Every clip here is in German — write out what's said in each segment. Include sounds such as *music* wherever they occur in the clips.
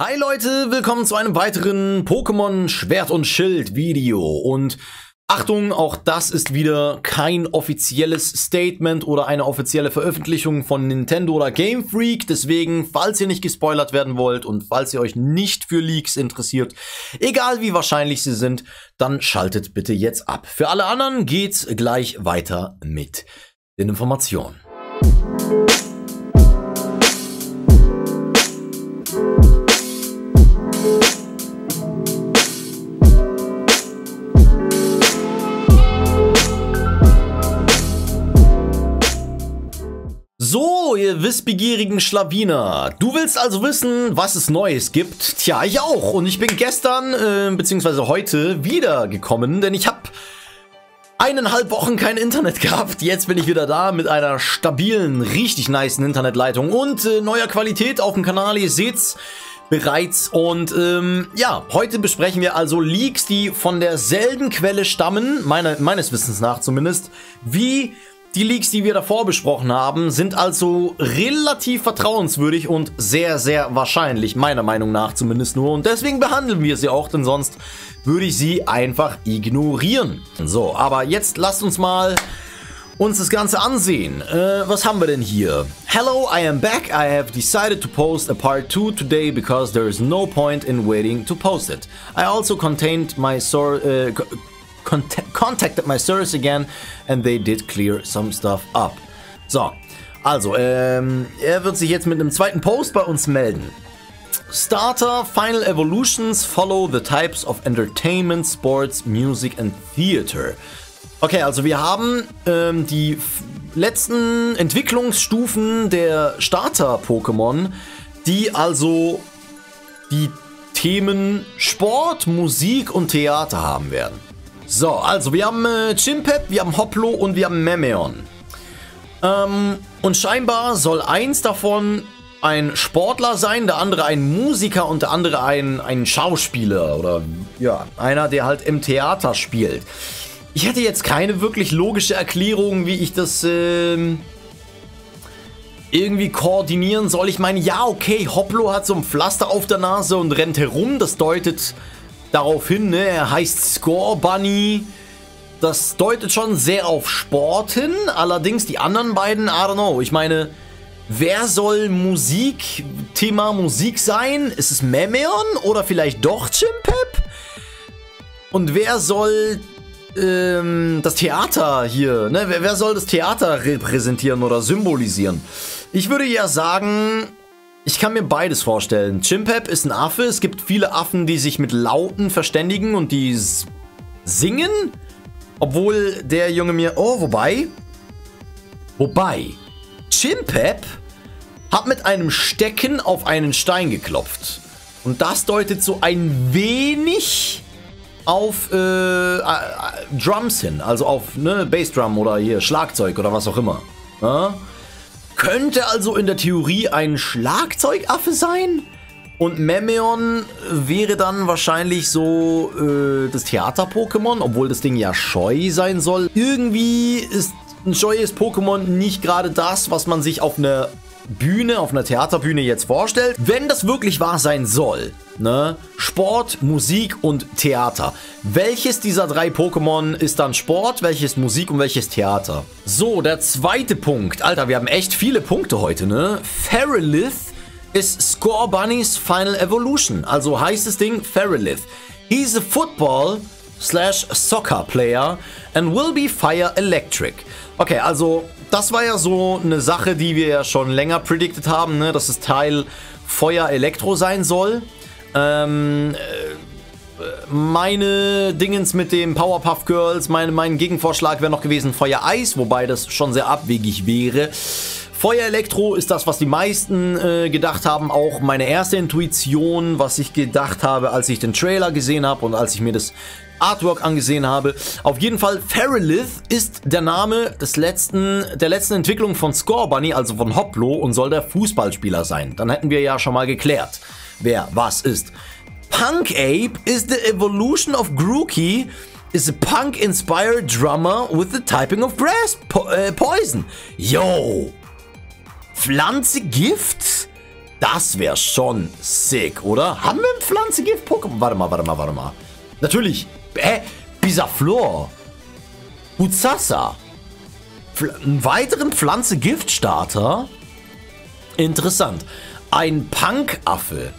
Hi Leute, willkommen zu einem weiteren Pokémon Schwert und Schild Video und Achtung, auch das ist wieder kein offizielles Statement oder eine offizielle Veröffentlichung von Nintendo oder Game Freak, deswegen, falls ihr nicht gespoilert werden wollt und falls ihr euch nicht für Leaks interessiert, egal wie wahrscheinlich sie sind, dann schaltet bitte jetzt ab. Für alle anderen geht's gleich weiter mit den Informationen. Ihr wissbegierigen Schlawiner. Du willst also wissen, was es Neues gibt? Tja, ich auch. Und ich bin gestern, äh, beziehungsweise heute, wiedergekommen, denn ich habe eineinhalb Wochen kein Internet *laughs* gehabt. Jetzt bin ich wieder da mit einer stabilen, richtig nice Internetleitung und äh, neuer Qualität auf dem Kanal. Ihr seht's bereits. Und ähm, ja, heute besprechen wir also Leaks, die von derselben Quelle stammen, meine, meines Wissens nach zumindest, wie die Leaks, die wir davor besprochen haben, sind also relativ vertrauenswürdig und sehr, sehr wahrscheinlich, meiner Meinung nach zumindest nur. Und deswegen behandeln wir sie auch, denn sonst würde ich sie einfach ignorieren. So, aber jetzt lasst uns mal uns das Ganze ansehen. Äh, was haben wir denn hier? Hello, I am back. I have decided to post a part 2 today because there is no point in waiting to post it. I also contained my source... Uh, contacted my service again and they did clear some stuff up. So, also, ähm, er wird sich jetzt mit einem zweiten Post bei uns melden. Starter Final Evolutions follow the types of entertainment, sports, music and theater. Okay, also wir haben ähm, die letzten Entwicklungsstufen der Starter-Pokémon, die also die Themen Sport, Musik und Theater haben werden. So, also wir haben äh, Chimpep, wir haben Hoplo und wir haben Memeon. Ähm, und scheinbar soll eins davon ein Sportler sein, der andere ein Musiker und der andere ein, ein Schauspieler oder ja, einer, der halt im Theater spielt. Ich hätte jetzt keine wirklich logische Erklärung, wie ich das ähm, irgendwie koordinieren soll. Ich meine, ja, okay, Hoplo hat so ein Pflaster auf der Nase und rennt herum. Das deutet darauf hin, ne? Er heißt Score Bunny. Das deutet schon sehr auf Sport hin. Allerdings die anderen beiden, I don't know. Ich meine, wer soll Musik, Thema Musik sein? Ist es Memeon oder vielleicht doch Chimpep? Und wer soll ähm, das Theater hier, ne? Wer, wer soll das Theater repräsentieren oder symbolisieren? Ich würde ja sagen, ich kann mir beides vorstellen. Chimpep ist ein Affe. Es gibt viele Affen, die sich mit Lauten verständigen und die singen. Obwohl der Junge mir... Oh, wobei... Wobei... Chimpep hat mit einem Stecken auf einen Stein geklopft. Und das deutet so ein wenig auf äh, äh, Drums hin. Also auf ne, Bassdrum oder hier Schlagzeug oder was auch immer. Ja? Könnte also in der Theorie ein Schlagzeugaffe sein? Und Memeon wäre dann wahrscheinlich so äh, das Theater-Pokémon, obwohl das Ding ja scheu sein soll. Irgendwie ist ein scheues Pokémon nicht gerade das, was man sich auf einer Bühne, auf einer Theaterbühne jetzt vorstellt. Wenn das wirklich wahr sein soll, ne? Sport, Musik und Theater. Welches dieser drei Pokémon ist dann Sport, welches Musik und welches Theater? So, der zweite Punkt. Alter, wir haben echt viele Punkte heute, ne? Feralith ist Score Bunny's Final Evolution. Also heißt das Ding Feralith. He's a football slash soccer player and will be fire electric. Okay, also das war ja so eine Sache, die wir ja schon länger predicted haben, ne? dass das Teil Feuer Elektro sein soll. Ähm, äh, meine Dingens mit dem Powerpuff Girls, mein, mein Gegenvorschlag wäre noch gewesen Feuer Eis, wobei das schon sehr abwegig wäre. Feuer Elektro ist das, was die meisten äh, gedacht haben. Auch meine erste Intuition, was ich gedacht habe, als ich den Trailer gesehen habe und als ich mir das Artwork angesehen habe. Auf jeden Fall, Feralith ist der Name des letzten, der letzten Entwicklung von Score Bunny, also von Hoplo, und soll der Fußballspieler sein. Dann hätten wir ja schon mal geklärt, wer was ist. Punk Ape is the evolution of Grookey, is a punk-inspired drummer with the typing of grass po äh, poison. Yo! Pflanze Gift? Das wäre schon sick, oder? Haben wir ein Pflanzengift-Pokémon? Warte mal, warte mal, warte mal. Natürlich. Hä? Bisaflor. Hutsasa. einen weiteren Pflanze-Gift-Starter? Interessant. Ein Punk-Affe,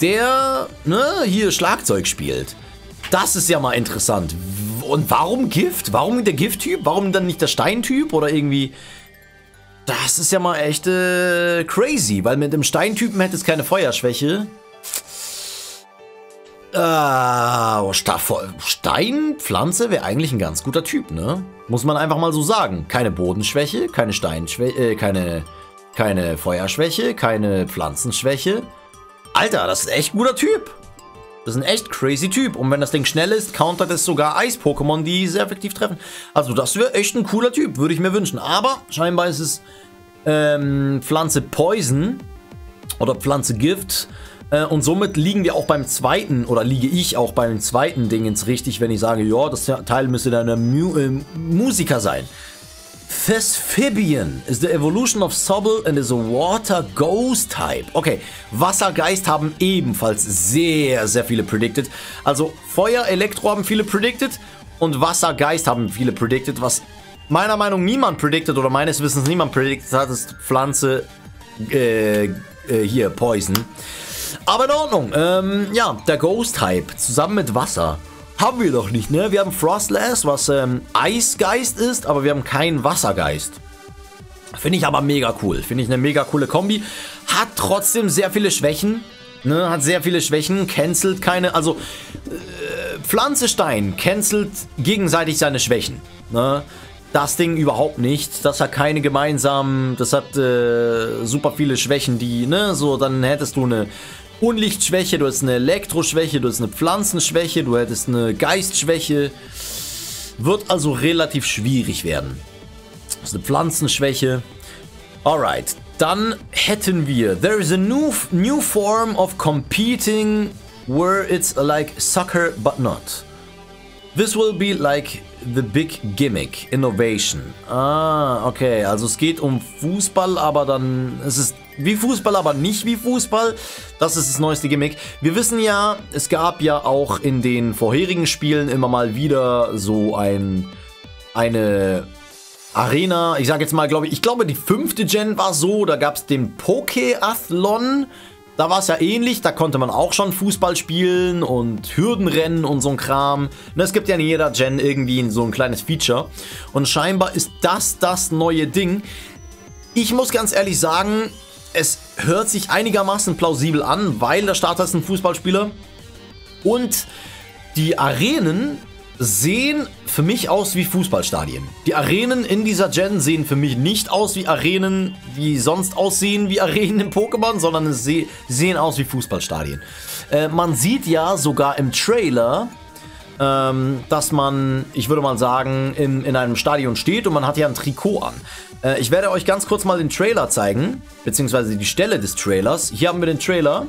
der, ne, hier Schlagzeug spielt. Das ist ja mal interessant. Und warum Gift? Warum der Gift-Typ? Warum dann nicht der Steintyp? Oder irgendwie... Das ist ja mal echt äh, crazy, weil mit dem Steintypen hätte es keine Feuerschwäche. Äh, Steinpflanze wäre eigentlich ein ganz guter Typ, ne? Muss man einfach mal so sagen. Keine Bodenschwäche, keine Steinschwäche, äh, keine, keine Feuerschwäche, keine Pflanzenschwäche. Alter, das ist echt ein guter Typ. Das ist ein echt crazy Typ. Und wenn das Ding schnell ist, countert es sogar Eis-Pokémon, die sehr effektiv treffen. Also das wäre echt ein cooler Typ, würde ich mir wünschen. Aber scheinbar ist es ähm, Pflanze Poison oder Pflanze Gift. Äh, und somit liegen wir auch beim zweiten, oder liege ich auch beim zweiten Ding ins richtig, wenn ich sage, ja, das Teil müsste dann ein äh, Musiker sein. Thesphibian is the evolution of Sobble and is a water ghost type. Okay, Wassergeist haben ebenfalls sehr, sehr viele predicted. Also Feuer, Elektro haben viele predicted und Wassergeist haben viele predicted. Was meiner Meinung nach niemand predicted oder meines Wissens niemand predicted hat, ist Pflanze äh, äh, hier, Poison. Aber in Ordnung. Ähm, ja, der Ghost-Type zusammen mit Wasser. Haben wir doch nicht, ne? Wir haben Frostlass, was ähm, Eisgeist ist, aber wir haben keinen Wassergeist. Finde ich aber mega cool. Finde ich eine mega coole Kombi. Hat trotzdem sehr viele Schwächen. Ne? Hat sehr viele Schwächen. Cancelt keine. Also, äh, Pflanze Stein cancelt gegenseitig seine Schwächen. Ne? Das Ding überhaupt nicht. Das hat keine gemeinsamen. Das hat äh, super viele Schwächen, die, ne? So, dann hättest du eine Unlichtschwäche, du hast eine Elektroschwäche, du hast eine Pflanzenschwäche, du hättest eine Geistschwäche. Wird also relativ schwierig werden. Das ist eine Pflanzenschwäche. Alright, dann hätten wir There is a new, new form of competing where it's like soccer but not. This will be like the big gimmick, innovation. Ah, okay, also es geht um Fußball, aber dann es ist wie Fußball, aber nicht wie Fußball. Das ist das neueste Gimmick. Wir wissen ja, es gab ja auch in den vorherigen Spielen immer mal wieder so ein eine Arena. Ich sage jetzt mal, glaube ich, ich glaube die fünfte Gen war so. Da gab es den Pokeathlon. Da war es ja ähnlich, da konnte man auch schon Fußball spielen und Hürdenrennen und so ein Kram. Und es gibt ja in jeder Gen irgendwie so ein kleines Feature. Und scheinbar ist das das neue Ding. Ich muss ganz ehrlich sagen, es hört sich einigermaßen plausibel an, weil der Starter ist ein Fußballspieler. Und die Arenen sehen für mich aus wie Fußballstadien. Die Arenen in dieser Gen sehen für mich nicht aus wie Arenen, die sonst aussehen wie Arenen im Pokémon, sondern sie sehen aus wie Fußballstadien. Äh, man sieht ja sogar im Trailer, ähm, dass man, ich würde mal sagen, in, in einem Stadion steht und man hat ja ein Trikot an. Äh, ich werde euch ganz kurz mal den Trailer zeigen, beziehungsweise die Stelle des Trailers. Hier haben wir den Trailer.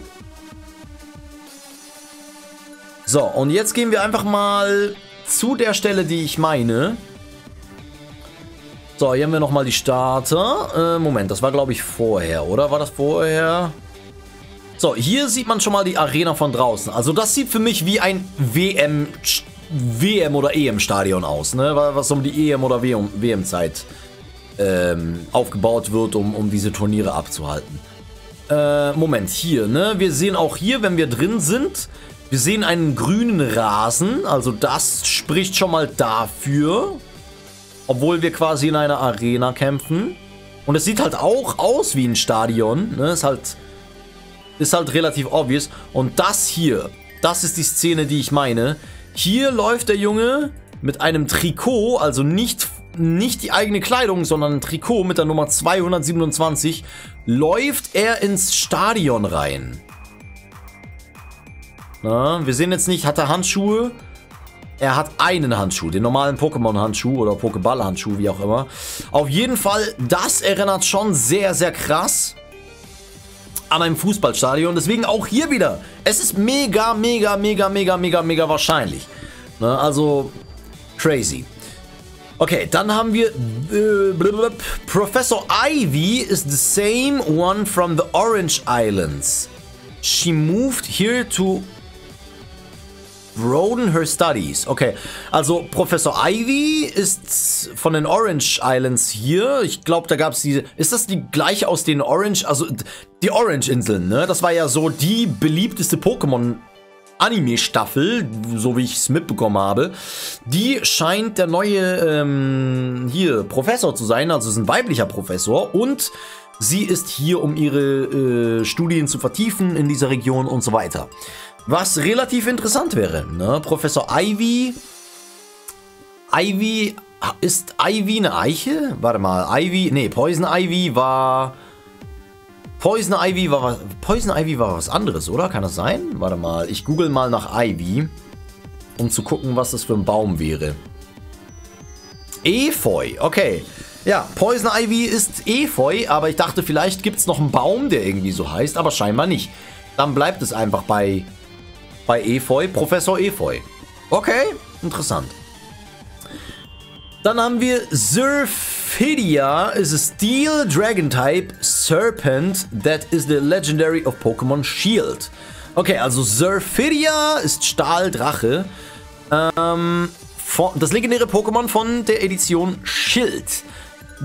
So, und jetzt gehen wir einfach mal zu der Stelle, die ich meine. So, hier haben wir nochmal die Starter. Äh, Moment, das war glaube ich vorher, oder? War das vorher? So, hier sieht man schon mal die Arena von draußen. Also das sieht für mich wie ein WM, WM oder EM-Stadion aus, ne? Was um die EM oder WM-Zeit ähm, aufgebaut wird, um, um diese Turniere abzuhalten. Äh, Moment, hier, ne? Wir sehen auch hier, wenn wir drin sind, wir sehen einen grünen Rasen. Also das spricht schon mal dafür. Obwohl wir quasi in einer Arena kämpfen. Und es sieht halt auch aus wie ein Stadion. Ne? Ist halt, ist halt relativ obvious. Und das hier, das ist die Szene, die ich meine. Hier läuft der Junge mit einem Trikot, also nicht nicht die eigene Kleidung, sondern ein Trikot mit der Nummer 227, läuft er ins Stadion rein. Na, wir sehen jetzt nicht, hat er Handschuhe? Er hat einen Handschuh, den normalen Pokémon-Handschuh oder Pokéball-Handschuh, wie auch immer. Auf jeden Fall, das erinnert schon sehr, sehr krass an ein Fußballstadion. Deswegen auch hier wieder. Es ist mega, mega, mega, mega, mega, mega wahrscheinlich. Ne, also, crazy. Okay, dann haben wir äh. Professor Ivy is the same one from the Orange Islands. She moved here to broaden her studies. Okay, also Professor Ivy ist von den Orange Islands hier. Ich glaube, da gab es diese. Ist das die gleiche aus den Orange, also die Orange Inseln, ne? Das war ja so die beliebteste Pokémon Anime-Staffel, so wie ich es mitbekommen habe, die scheint der neue ähm, hier Professor zu sein, also ist ein weiblicher Professor und sie ist hier, um ihre äh, Studien zu vertiefen in dieser Region und so weiter. Was relativ interessant wäre, ne? Professor Ivy. Ivy. Ist Ivy eine Eiche? Warte mal, Ivy. Nee, Poison Ivy war. Poison Ivy war was. Poison Ivy war was anderes, oder? Kann das sein? Warte mal, ich google mal nach Ivy, um zu gucken, was das für ein Baum wäre. Efeu, okay. Ja, Poison Ivy ist Efeu, aber ich dachte, vielleicht gibt es noch einen Baum, der irgendwie so heißt, aber scheinbar nicht. Dann bleibt es einfach bei bei Efeu, Professor Efeu. Okay, interessant. Dann haben wir Zerfidia is a steel dragon type serpent that is the legendary of Pokémon Shield. Okay, also Zerfidia ist Stahldrache. Ähm, das legendäre Pokémon von der Edition Shield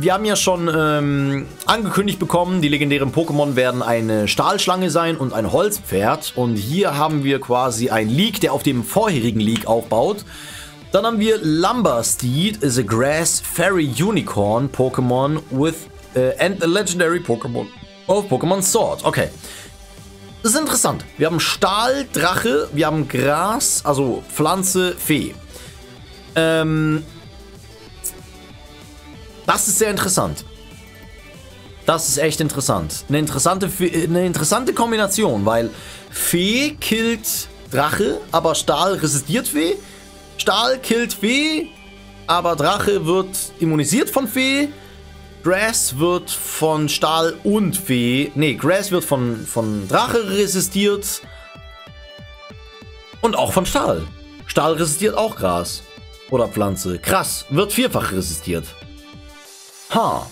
wir haben ja schon ähm, angekündigt bekommen, die legendären Pokémon werden eine Stahlschlange sein und ein Holzpferd. Und hier haben wir quasi ein Leak, der auf dem vorherigen Leak aufbaut. Dann haben wir Lumbersteed, is a Grass Fairy Unicorn Pokémon with uh, and a legendary Pokémon of Pokémon Sword. Okay. Das ist interessant. Wir haben Stahl, Drache, wir haben Gras, also Pflanze, Fee. Ähm, das ist sehr interessant. Das ist echt interessant. Eine interessante, eine interessante Kombination, weil Fee killt Drache, aber Stahl resistiert Fee. Stahl killt Fee, aber Drache wird immunisiert von Fee. Grass wird von Stahl und Fee. Nee, Grass wird von, von Drache resistiert. Und auch von Stahl. Stahl resistiert auch Gras. Oder Pflanze. Krass, wird vierfach resistiert. Ha.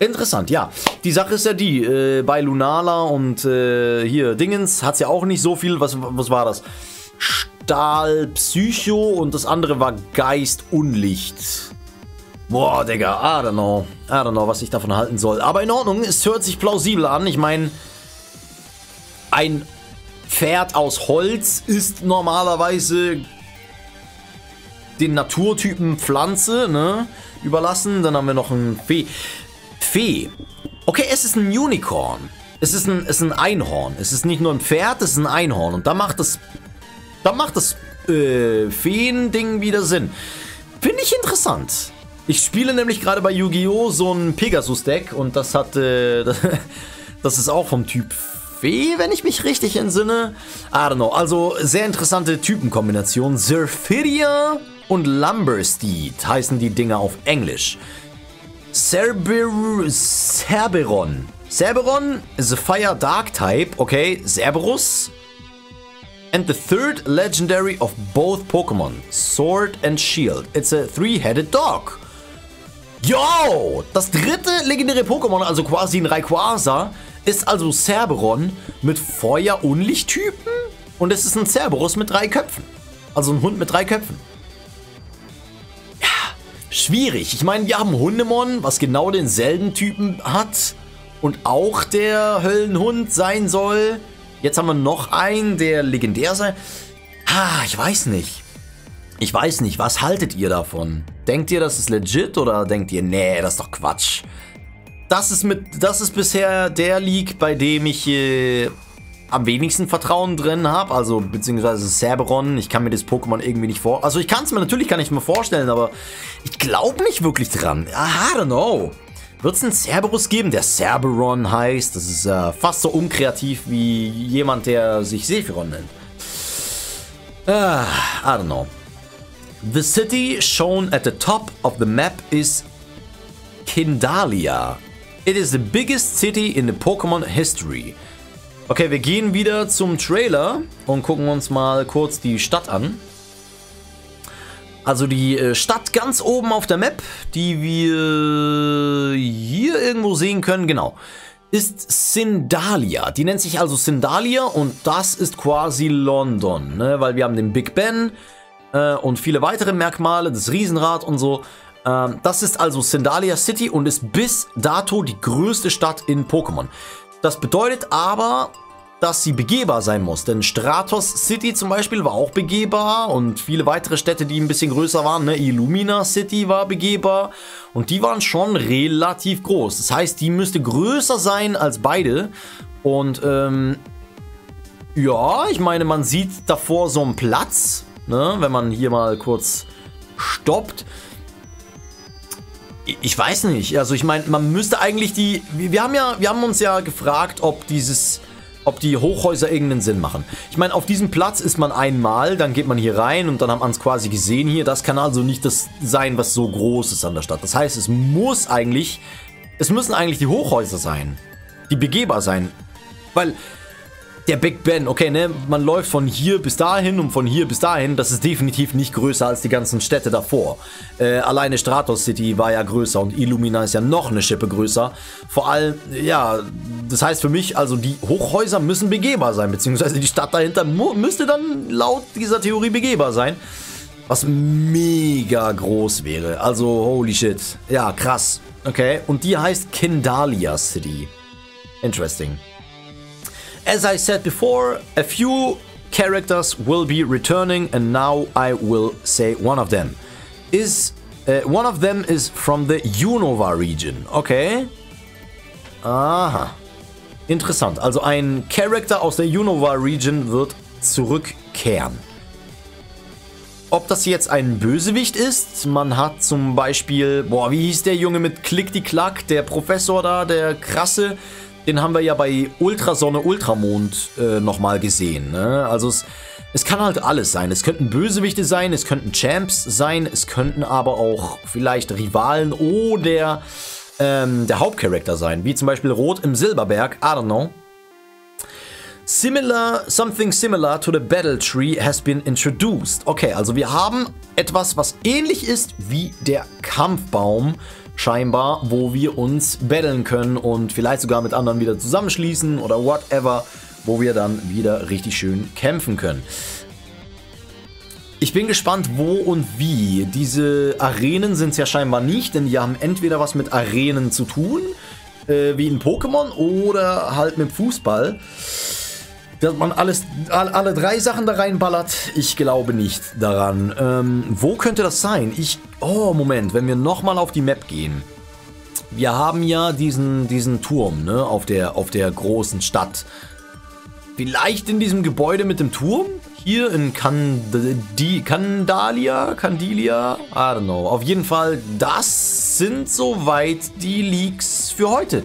Interessant, ja. Die Sache ist ja die, äh, bei Lunala und äh, hier Dingens hat es ja auch nicht so viel. Was, was war das? Stahl, Psycho und das andere war Geist, Unlicht. Boah, Digga, I don't know. I don't know, was ich davon halten soll. Aber in Ordnung, es hört sich plausibel an. Ich meine, ein Pferd aus Holz ist normalerweise den Naturtypen Pflanze, ne? überlassen. Dann haben wir noch ein Fee. Fee. Okay, es ist ein Unicorn. Es ist ein, es ist ein Einhorn. Es ist nicht nur ein Pferd, es ist ein Einhorn. Und da macht das, da macht das äh, Feen-Ding wieder Sinn. Finde ich interessant. Ich spiele nämlich gerade bei Yu-Gi-Oh! so ein Pegasus-Deck und das hat, äh, *laughs* das ist auch vom Typ Fee, wenn ich mich richtig entsinne. I don't know. Also sehr interessante Typenkombination. Zerfiria und Lumbersteed heißen die Dinger auf Englisch. Cerber Cerberon. Cerberon is a fire dark type, okay, Cerberus. And the third legendary of both Pokémon, Sword and Shield. It's a three-headed dog. Yo! Das dritte legendäre Pokémon, also quasi ein Rayquaza, ist also Cerberon mit Feuer- und Lichttypen. Und es ist ein Cerberus mit drei Köpfen. Also ein Hund mit drei Köpfen schwierig. Ich meine, wir haben Hundemon, was genau denselben Typen hat und auch der Höllenhund sein soll. Jetzt haben wir noch einen, der legendär sein. Ah, ich weiß nicht. Ich weiß nicht, was haltet ihr davon? Denkt ihr, das ist legit oder denkt ihr, nee, das ist doch Quatsch? Das ist mit, das ist bisher der League, bei dem ich äh, am wenigsten Vertrauen drin habe, also beziehungsweise Cerberon, ich kann mir das Pokémon irgendwie nicht vor... Also ich kann es mir, natürlich kann ich mir vorstellen, aber ich glaube nicht wirklich dran. I don't know. Wird es einen Cerberus geben, der Cerberon heißt? Das ist äh, fast so unkreativ wie jemand, der sich Sephiron nennt. Ah, I don't know. The city shown at the top of the map is Kindalia. It is the biggest city in the Pokémon history. Okay, wir gehen wieder zum Trailer und gucken uns mal kurz die Stadt an. Also die äh, Stadt ganz oben auf der Map, die wir hier irgendwo sehen können, genau, ist Sindalia. Die nennt sich also Sindalia und das ist quasi London, ne? weil wir haben den Big Ben äh, und viele weitere Merkmale, das Riesenrad und so. Ähm, das ist also Sindalia City und ist bis dato die größte Stadt in Pokémon. Das bedeutet aber, dass sie begehbar sein muss. Denn Stratos City zum Beispiel war auch begehbar und viele weitere Städte, die ein bisschen größer waren, ne? Illumina City war begehbar und die waren schon relativ groß. Das heißt, die müsste größer sein als beide und ähm, ja, ich meine, man sieht davor so einen Platz, ne? wenn man hier mal kurz stoppt. Ich weiß nicht, also ich meine, man müsste eigentlich die, wir haben ja, wir haben uns ja gefragt, ob dieses ob die Hochhäuser irgendeinen Sinn machen. Ich meine, auf diesem Platz ist man einmal, dann geht man hier rein und dann hat man es quasi gesehen hier. Das kann also nicht das sein, was so groß ist an der Stadt. Das heißt, es muss eigentlich, es müssen eigentlich die Hochhäuser sein, die begehbar sein. Weil der Big Ben, okay, ne, man läuft von hier bis dahin und von hier bis dahin, das ist definitiv nicht größer als die ganzen Städte davor. Äh, alleine Stratos City war ja größer und Illumina ist ja noch eine Schippe größer. Vor allem, ja, das heißt für mich, also die Hochhäuser müssen begehbar sein, beziehungsweise die Stadt dahinter müsste dann laut dieser Theorie begehbar sein. Was mega groß wäre. Also, holy shit. Ja, krass. Okay, und die heißt Kindalia City. Interesting. As I said before, a few characters will be returning and now I will say one of them. Is uh, one of them is from the Unova region. Okay. Aha. Interessant. Also ein Character aus der Unova region wird zurückkehren. Ob das jetzt ein Bösewicht ist, man hat zum Beispiel, boah, wie hieß der Junge mit Klick die Klack, der Professor da, der krasse, den haben wir ja bei Ultrasonne, Ultramond äh, nochmal gesehen. Ne? Also es, es kann halt alles sein. Es könnten Bösewichte sein, es könnten Champs sein, es könnten aber auch vielleicht Rivalen oder ähm, der Hauptcharakter sein. Wie zum Beispiel Rot im Silberberg, I don't know. Similar, something similar to the Battle Tree has been introduced. Okay, also wir haben etwas, was ähnlich ist wie der Kampfbaum scheinbar, wo wir uns battlen können und vielleicht sogar mit anderen wieder zusammenschließen oder whatever, wo wir dann wieder richtig schön kämpfen können. Ich bin gespannt, wo und wie. Diese Arenen sind es ja scheinbar nicht, denn die haben entweder was mit Arenen zu tun, äh, wie in Pokémon, oder halt mit Fußball. Dass man alles, alle drei Sachen da reinballert, ich glaube nicht daran. Ähm, wo könnte das sein? Ich, oh Moment, wenn wir nochmal auf die Map gehen. Wir haben ja diesen, diesen Turm, ne, auf der, auf der großen Stadt. Vielleicht in diesem Gebäude mit dem Turm? Hier in Cand Candalia? Candilia? I don't know. Auf jeden Fall, das sind soweit die Leaks für heute.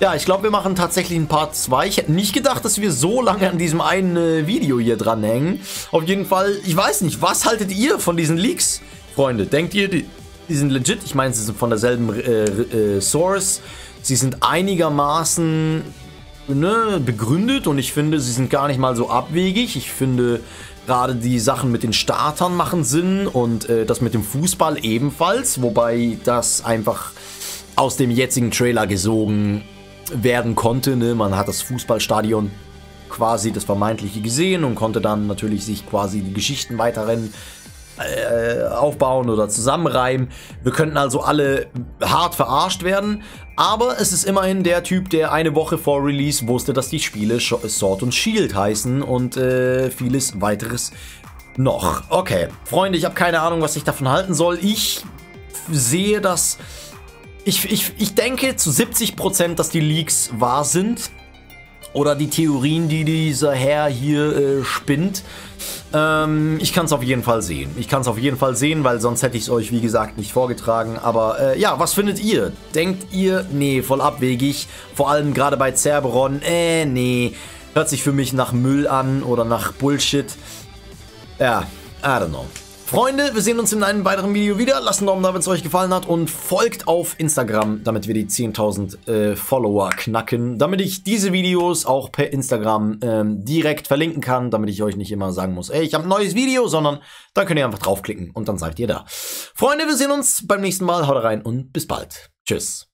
Ja, ich glaube, wir machen tatsächlich ein Part 2. Ich hätte nicht gedacht, dass wir so lange an diesem einen äh, Video hier dranhängen. Auf jeden Fall, ich weiß nicht, was haltet ihr von diesen Leaks, Freunde? Denkt ihr, die, die sind legit? Ich meine, sie sind von derselben äh, äh, Source. Sie sind einigermaßen ne, begründet und ich finde, sie sind gar nicht mal so abwegig. Ich finde, gerade die Sachen mit den Startern machen Sinn und äh, das mit dem Fußball ebenfalls, wobei das einfach aus dem jetzigen Trailer gesogen werden konnte. Ne? Man hat das Fußballstadion quasi das Vermeintliche gesehen und konnte dann natürlich sich quasi die Geschichten weiterhin äh, aufbauen oder zusammenreimen. Wir könnten also alle hart verarscht werden, aber es ist immerhin der Typ, der eine Woche vor Release wusste, dass die Spiele Sword und Shield heißen und äh, vieles weiteres noch. Okay, Freunde, ich habe keine Ahnung, was ich davon halten soll. Ich sehe das ich, ich, ich denke zu 70%, dass die Leaks wahr sind. Oder die Theorien, die dieser Herr hier äh, spinnt. Ähm, ich kann es auf jeden Fall sehen. Ich kann es auf jeden Fall sehen, weil sonst hätte ich es euch, wie gesagt, nicht vorgetragen. Aber äh, ja, was findet ihr? Denkt ihr, nee, voll abwegig. Vor allem gerade bei Cerberon, äh, nee. Hört sich für mich nach Müll an oder nach Bullshit. Ja, I don't know. Freunde, wir sehen uns in einem weiteren Video wieder. Lasst einen Daumen da, wenn es euch gefallen hat und folgt auf Instagram, damit wir die 10.000 äh, Follower knacken, damit ich diese Videos auch per Instagram ähm, direkt verlinken kann, damit ich euch nicht immer sagen muss, ey, ich habe ein neues Video, sondern dann könnt ihr einfach draufklicken und dann seid ihr da. Freunde, wir sehen uns beim nächsten Mal. Haut rein und bis bald. Tschüss.